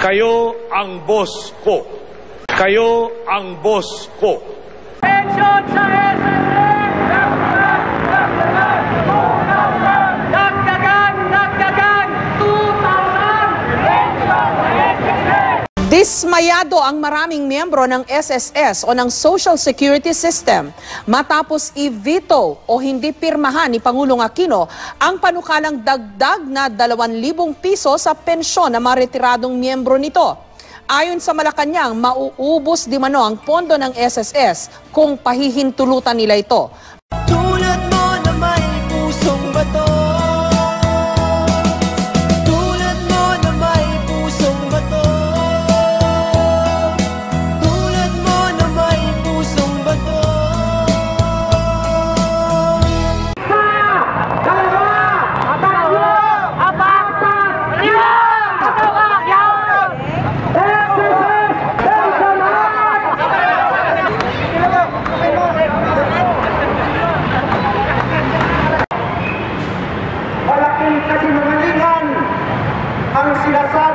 Kayo ang boss ko. Kayo ang boss ko. Pensyon sa SSS! Dagdagan! Dagdagan! 2,000! Dagdagan! Dagdagan! 2,000! Pensyon sa SSS! Dismayado ang maraming miyembro ng SSS o ng Social Security System matapos i-veto o hindi pirmahan ni Pangulong Aquino ang panukalang dagdag na 2,000 piso sa pensyon ng mga retiradong miyembro nito. Ayon sa Malacanang, mauubos di mano ang pondo ng SSS kung pahihintulutan nila ito.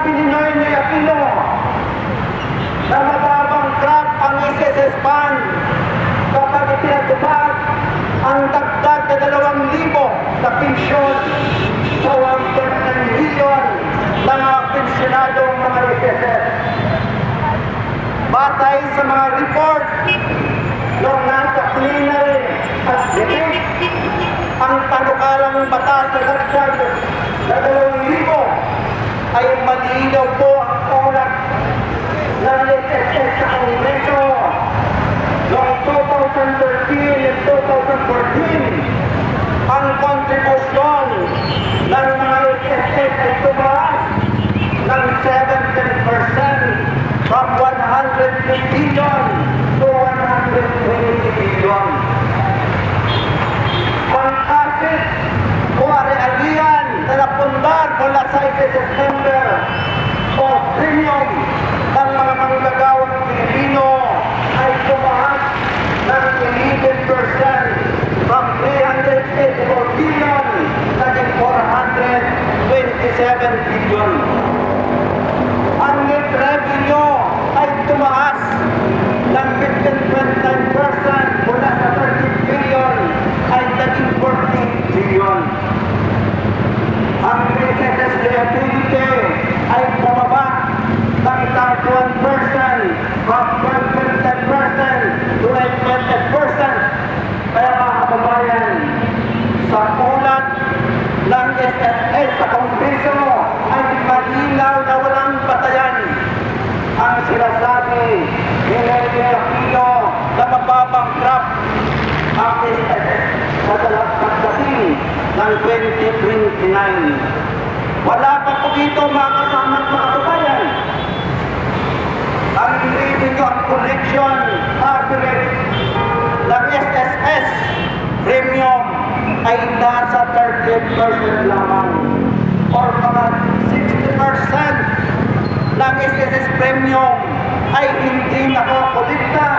Sinasabi ni Aquino na mababang crop ang SSS Fund kapag itinatupad ang dagdag na dalawang libo na pensyon sa 1.9 milyon mga pensyonadong mga SSS. Batay sa mga report ng nasa plenary at debate ang panukalang batas na dagdag na dalawang libo ay malinaw po ang ulat ng SSS sa Kongreso noong 2013 at 2014 ang kontribusyon ng mga SSS ay tumaas ng 17% from 100 billion to 120 billion member o premium ng mga manggagawang Pilipino ay tumaas ng 11% from 384 billion naging 427 billion. Ang net revenue ay tumaas ng 15.9% mula sa 30 billion ay naging 40 billion. Ang SSS liability ay bumaba ng 31% from 12.10% to 8.10%. Kaya mga kababayan, sa ulat ng SSS sa Kongreso ay malinaw na walang batayan ang sinasabi ni Nelly Aquino na mababang crop ang SSS sa dalat pagdating ng 2029. Wala pa po dito mga kasama at mga kabayan. Ang revenue ang collection average ng SSS premium ay nasa 38% lamang or mga 60% ng SSS premium ay hindi nakakolekta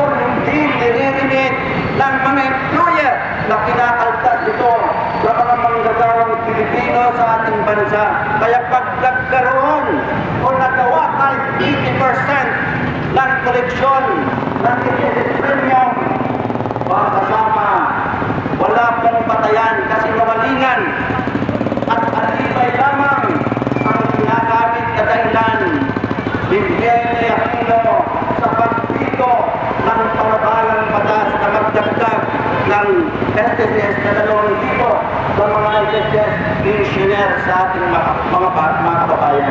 o hindi nire-remit ng mga employer na kinakaltas ito sa mga manggagawang Pilipino sa ating bansa. Kaya pag nagkaroon o nagawa kahit 80% ng koleksyon ng SSS premium, kasama, wala pong patayan kasi mawalingan at alibay lamang ang ginagamit na dahilan ni Biene Aquino sa pagpito ng pamabalang batas na magdagdag ng SSS na dalawang libo sa mga SSS engineer sa ating mga, mga, mga kababayan.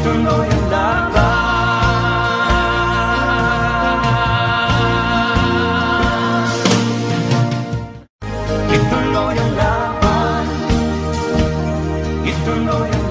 Ituloy ang laban. Ituloy ang laban. Ituloy ang